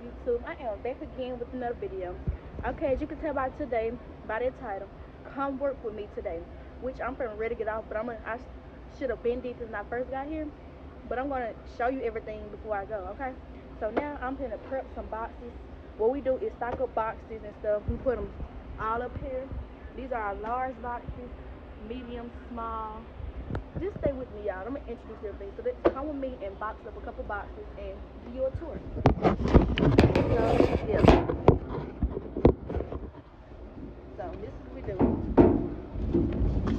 YouTube? I am back again with another video. Okay, as you can tell by today, by the title, come work with me today. Which I'm feeling ready to get off, but I'm gonna, I should have been did since I first got here. But I'm gonna show you everything before I go, okay? So now I'm gonna prep some boxes. What we do is stock up boxes and stuff. We put them all up here. These are our large boxes, medium, small, just stay with me, y'all. I'm gonna introduce everything. So let's come with me and box up a couple boxes and do you a tour. So, yeah. So this is what we do.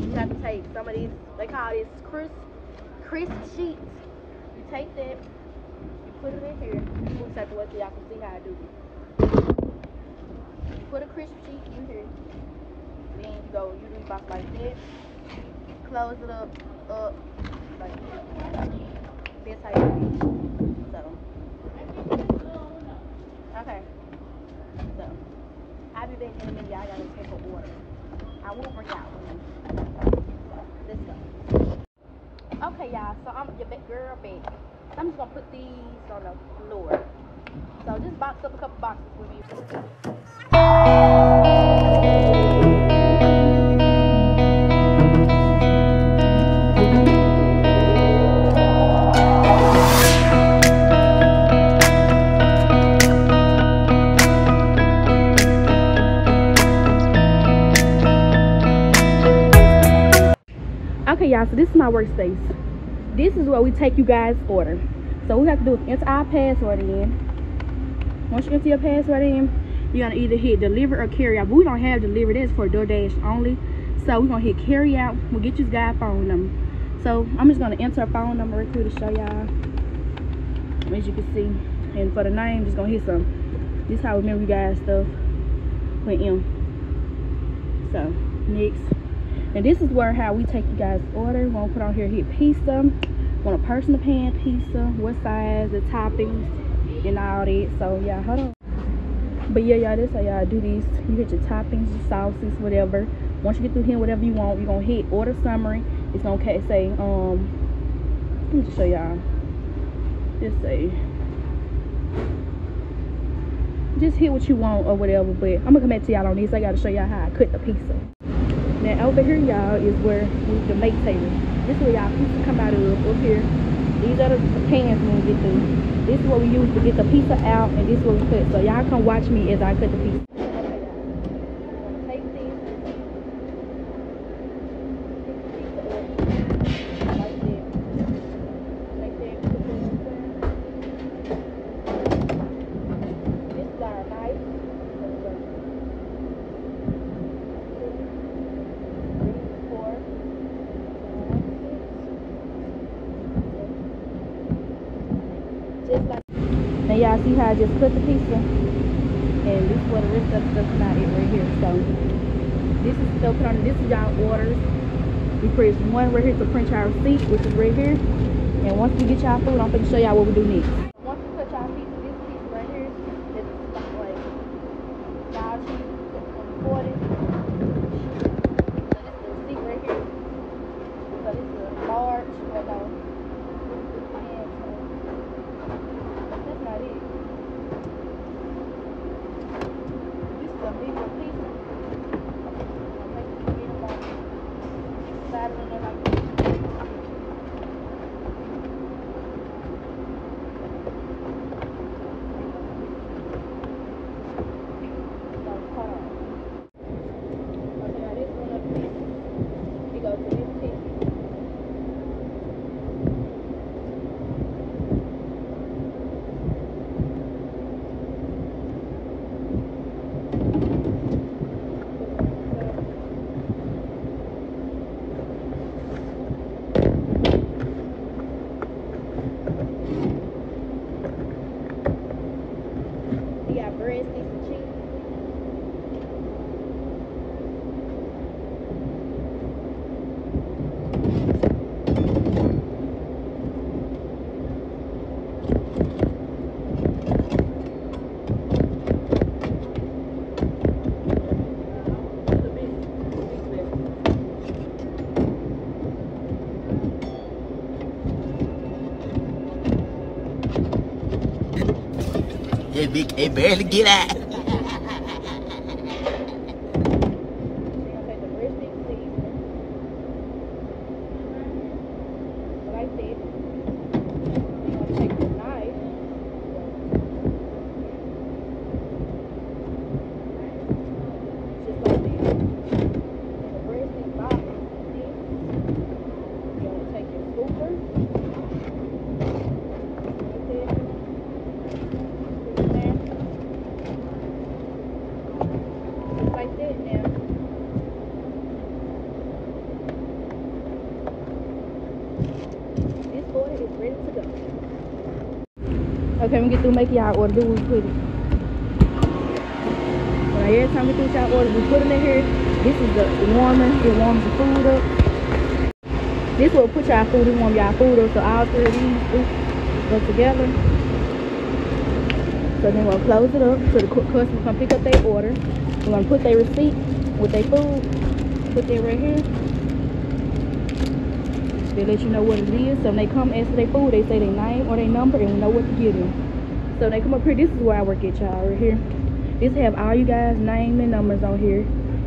You have to take some of these. They call these crisp, crisp sheets. You take that, you put it in here. We'll take the way so y'all can see how I do this. You put a crisp sheet in here. Then you go. You do box like that close it up, up, like this So, okay. So, I'll be back in a minute. Y'all gotta take order. I will out. Let's go. Okay, y'all. So I'm your big girl back. I'm just gonna put these on the floor. So just box up a couple boxes with me. Y'all so this is my workspace. This is where we take you guys order. So we have to do is enter our password in. Once you enter your password in you're gonna either hit deliver or carry out but we don't have deliver this for DoorDash only. So we're gonna hit carry out. We'll get you guys phone number. So I'm just gonna enter a phone number real quick to show y'all. As you can see. And for the name just gonna hit some. This is how we remember you guys stuff. Put M. So next and this is where how we take you guys order. We're gonna put on here hit pizza. Want a personal pan pizza what size the toppings and all that. So yeah hold on. But yeah y'all this how y'all do these. You hit your toppings your sauces whatever. Once you get through here whatever you want you're gonna hit order summary. It's gonna say um let me just show y'all. Just say just hit what you want or whatever but i'm gonna come back to y'all on this. I gotta show y'all how i cut the pizza now over here, y'all, is where we the make table. This is where y'all pizza come out of up here. These are the pans when we get through. This is what we use to get the pizza out, and this is what we cut. So y'all come watch me as I cut the pizza. Now see how I just put the pizza? And this is what the rest of the stuff come out right here. So this is still put on this is y'all orders. We press one right here to print our receipt, which is right here. And once we get y'all food, I'm gonna show y'all what we do next. Yeah, Vic can barely get out. We're gonna take the breadstick seasoning. Like that. We're gonna take the knife. Just like that. And the breadstick bottom like this. You're gonna take your scooper. Like that. Scoop it there. Just like that now. This order is ready to go. Okay, we get through making y'all order. Do we put it? When I every time we do y'all order, we put it in here. This is the warmer. It warms the food up. This will put y'all food. It warm y'all food up. So all three of these go together. So then we'll close it up so the cu- customer come pick up their order. We're gonna put their receipt with their food. Put that right here. They let you know what it is. So when they come ask for their food, they say their name or their number and we know what to give them. So they come up here. This is where I work at y'all right here. This have all you guys' name and numbers on here.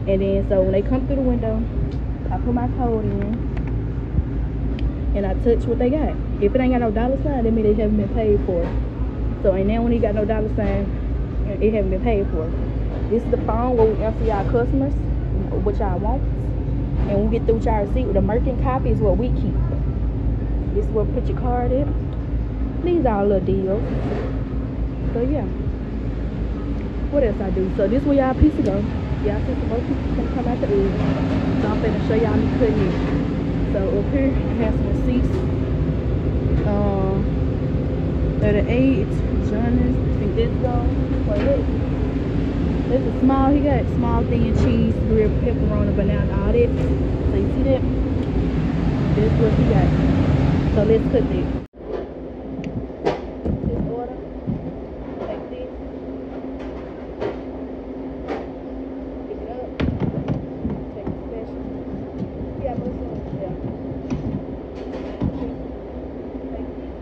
And then so when they come through the window, I put my code in and I touch what they got. If it ain't got no dollar sign, that means they haven't been paid for. So and now when you got no dollar sign, it haven't been paid for. This is the phone where we answer y'all customers, what y'all want. And we get through with y'all receipt, the merchant copy is what we keep. This is where put your card in. These are little deals. So yeah. What else I do? So this where y'all pizza go. Y'all see some more pieces gonna come out the oven. So I'm finna show y'all me cutting it. So up here I have some receipts. Um, 38, Jonas, I think this goes. What is it? This is small. He got small thin cheese, grilled pepperoni, banana, all that. So you see that? This is what he got. So let's cook this. This order, like this. Pick it up. Take a special. Yeah, most of them, yeah. Take this.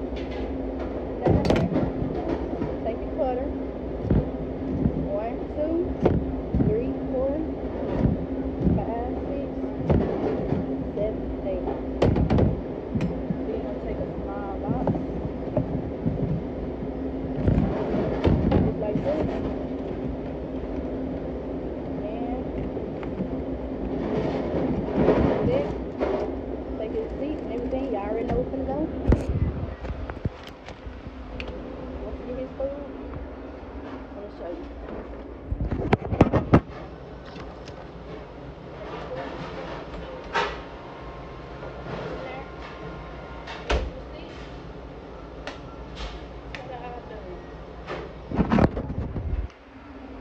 Down there. Take your cutter. One, two, three, four, five, six, seven, eight. Then you're gonna take a small box. Just like this. And do that. Take your seat and everything. Y'all already know what's gonna go. Once you get his food, I'm gonna show you.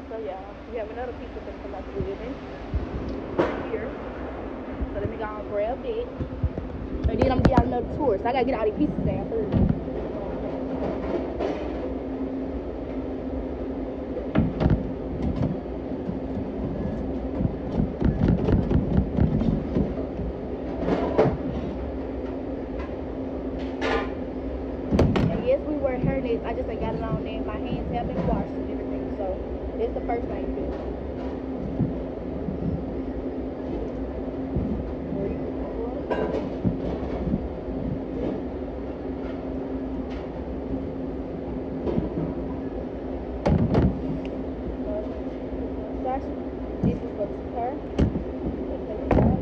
So yeah, we have another piece of come out the oven here. So let me go and grab it. And then I'm gonna get out. So I gotta get all these pieces down first. And yes, we wear hairnets. I just ain't got it on there. My hands have been washed and everything. So it's the first thing to do. Three, four. Sasha, this is for her. Let's take it out.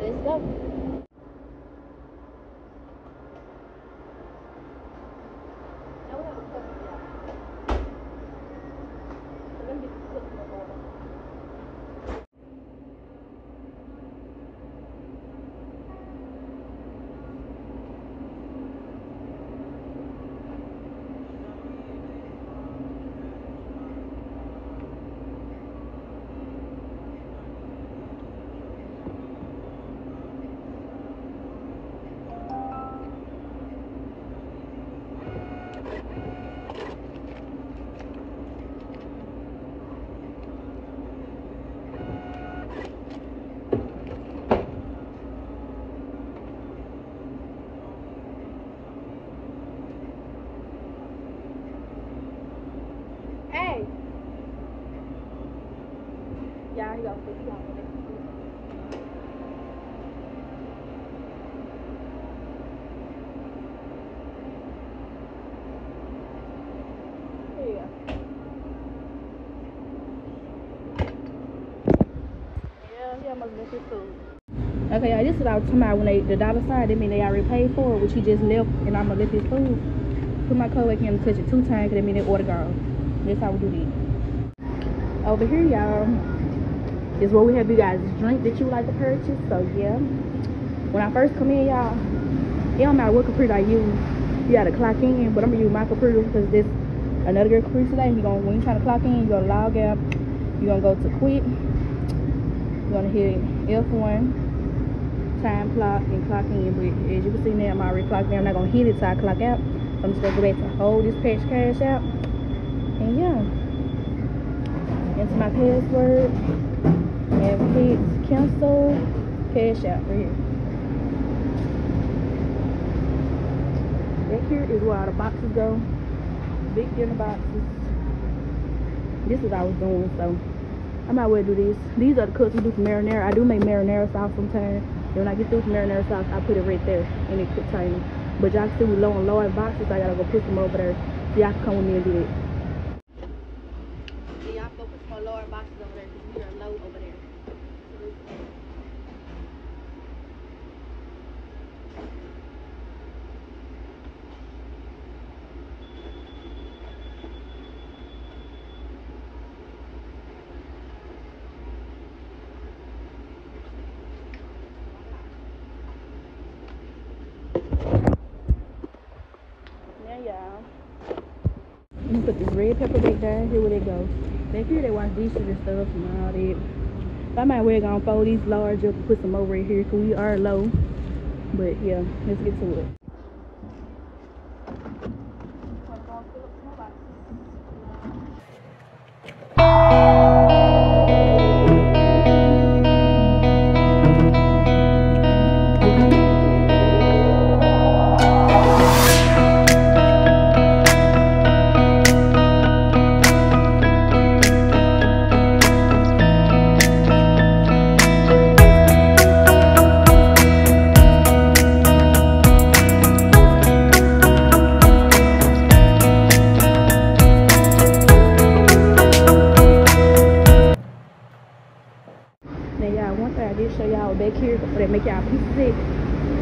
Let's go. Now we have a customer, y'all. So let me get the customer order. Y'all, he got he got Yeah. Yeah, he almost left his food. Okay, y'all, this is what I was talking about when they the dollar sign, that mean they already paid for it, which he just left and I'm gonna lift his food. Put my back in and touch it two times, cause that mean they order gone. That's how we do that. Over here, y'all, is where we have you guys drink that you would like to purchase. So yeah. When I first come in, y'all, it don't matter what computer I use. You gotta clock in, but I'm gonna use my computer because this another girl computer today. You gonna when you trying to clock in, you gonna log out. You gonna go to quit. You're gonna hit F1 time clock and clock in. But as you can see now, I'm already clocked in. I'm not gonna hit it till I clock out. So I'm just gonna go back to hold this patch cash out. And yeah. Enter my password and hit cancel cash out right here. Back here is where all the boxes go. Big dinner boxes. This is what I was doing, so I might well do this. These are the cuts we do for marinara. I do make marinara sauce sometimes. And when I get through with marinara sauce, I put it right there in the container. But y'all see we low on lower boxes, so I gotta go put them over there. Y'all can come with me and do it. Yeah, y'all go put some more lower boxes over there because we are low over there. Yeah, y'all. Me put this red pepper back down here where they go. Back here they wash dishes and stuff and all that. I might well gonna fold these large up and put some over here because we are low. But yeah, let's get to it. Back here before they make y'all pizza set.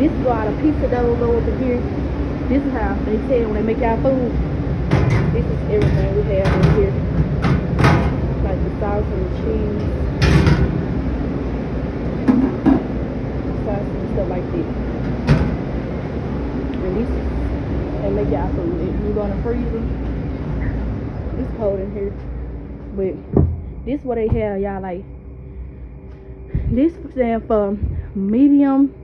This is where all the pizza dough go up in here. This is how they tell when they make y'all food. This is everything we have in here. Like the sauce and the cheese. Sauce and stuff like that. And this they make y'all food. If you gonna freeze them, it's cold in here. But this what they have y'all like this stand for medium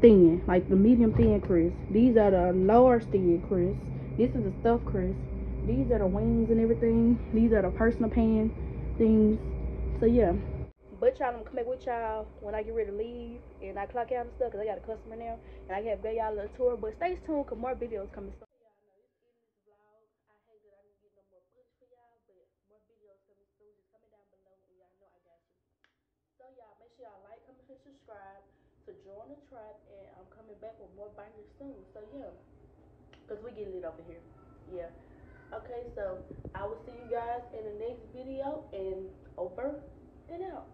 thin, like the medium thin crisp. These are the lower thin crisp. This is the stuffed crisp. These are the wings and everything. These are the personal pan things. So yeah. But y'all, I'm coming with y'all when I get ready to leave and I clock out and stuff because I got a customer now and I have got y'all a little tour. But stay tuned because more videos coming soon. So y'all make sure y'all like, comment, and subscribe to join the tribe and I'm coming back with more soon. So yeah. Cause we getting it over here. Yeah. Okay, so I will see you guys in the next video and over and out.